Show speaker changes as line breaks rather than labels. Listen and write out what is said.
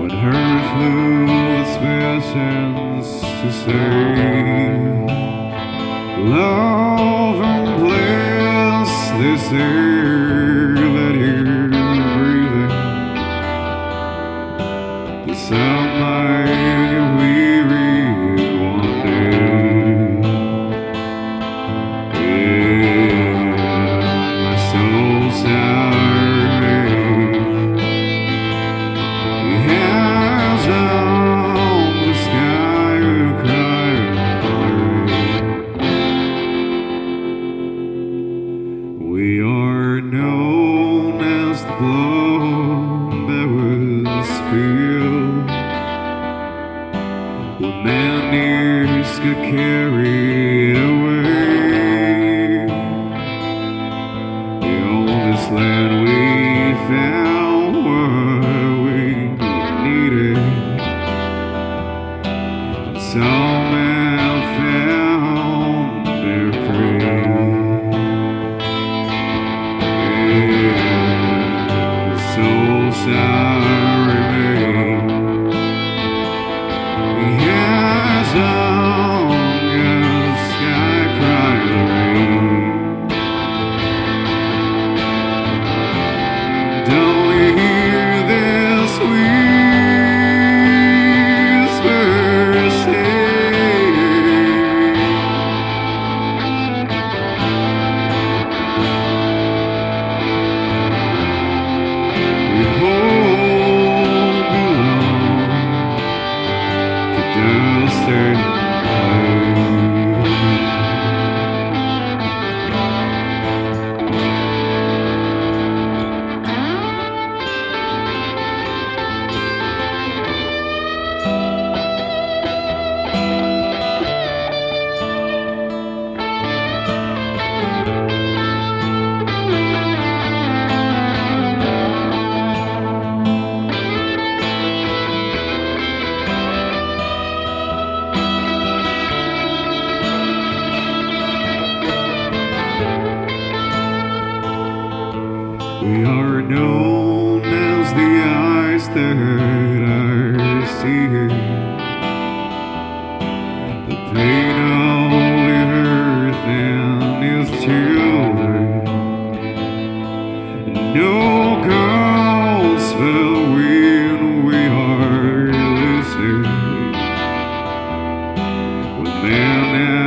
when her fluid passions to say love and bliss they say that you're breathing the sound We are known as the blow that was spilled when got carried away. The oldest land we found what we needed. We are known as the eyes that are seeing the pain of the earth and its children. No calls fell when we are listening. When men